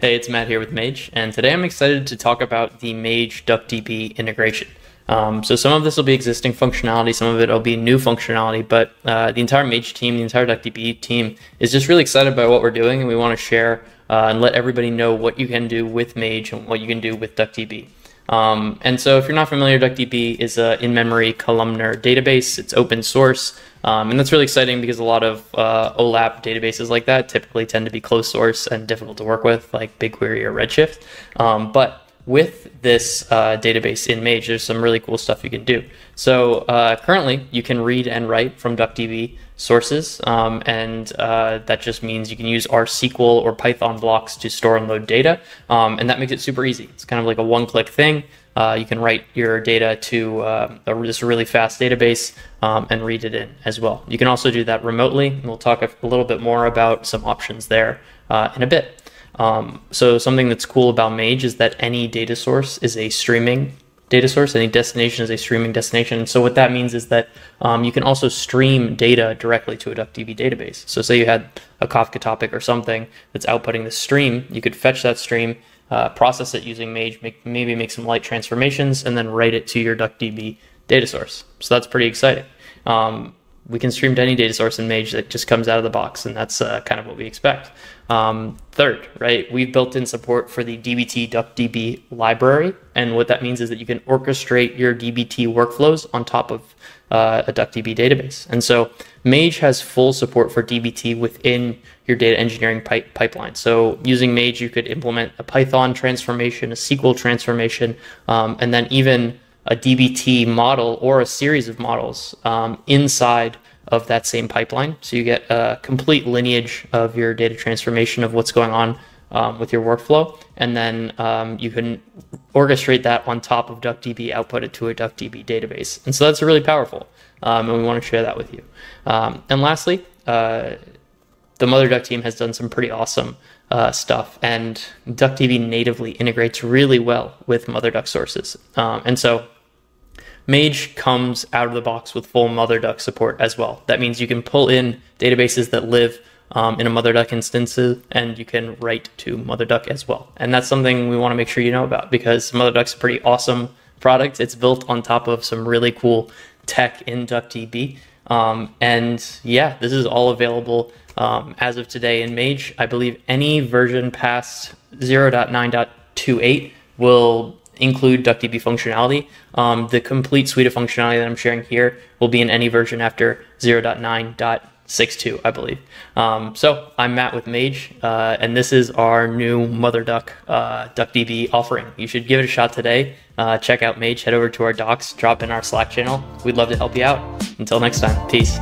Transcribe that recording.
Hey, it's Matt here with Mage, and today I'm excited to talk about the Mage DuckDB integration. Um, so some of this will be existing functionality, some of it will be new functionality, but uh, the entire Mage team, the entire DuckDB team is just really excited by what we're doing, and we want to share uh, and let everybody know what you can do with Mage and what you can do with DuckDB. Um, and so if you're not familiar, DuckDB is an in-memory columnar database. It's open source. Um, and that's really exciting because a lot of uh, OLAP databases like that typically tend to be closed source and difficult to work with, like BigQuery or Redshift. Um, but with this uh, database in Mage, there's some really cool stuff you can do. So uh, currently, you can read and write from DuckDB sources, um, and uh, that just means you can use R SQL or Python blocks to store and load data, um, and that makes it super easy. It's kind of like a one-click thing. Uh, you can write your data to uh, a, this really fast database um, and read it in as well. You can also do that remotely, and we'll talk a, a little bit more about some options there uh, in a bit. Um, so something that's cool about Mage is that any data source is a streaming data source. Any destination is a streaming destination. So what that means is that um, you can also stream data directly to a DuckDB database. So say you had a Kafka topic or something that's outputting the stream, you could fetch that stream, uh, process it using Mage, make, maybe make some light transformations, and then write it to your DuckDB data source. So that's pretty exciting. Um, we can stream to any data source in Mage that just comes out of the box, and that's uh, kind of what we expect. Um, third, right, we've built in support for the DBT DuckDB library, and what that means is that you can orchestrate your DBT workflows on top of uh, a DuckDB database. And so Mage has full support for DBT within your data engineering pipe pipeline. So using Mage, you could implement a Python transformation, a SQL transformation, um, and then even a DBT model or a series of models um, inside of that same pipeline. So you get a complete lineage of your data transformation of what's going on um, with your workflow. And then um, you can orchestrate that on top of DuckDB, output it to a DuckDB database. And so that's really powerful. Um, and we want to share that with you. Um, and lastly, uh, the MotherDuck team has done some pretty awesome uh, stuff, and DuckDB natively integrates really well with MotherDuck sources. Um, and so Mage comes out of the box with full MotherDuck support as well. That means you can pull in databases that live um, in a MotherDuck instance, and you can write to MotherDuck as well. And that's something we want to make sure you know about because MotherDuck's a pretty awesome product. It's built on top of some really cool tech in DuckDB. Um, and yeah, this is all available um, as of today in Mage. I believe any version past 0.9.28 will include DuckDB functionality. Um, the complete suite of functionality that I'm sharing here will be in any version after 0.9.62, I believe. Um, so I'm Matt with Mage, uh, and this is our new MotherDuck uh, DuckDB offering. You should give it a shot today. Uh, check out Mage, head over to our docs, drop in our Slack channel. We'd love to help you out. Until next time, peace.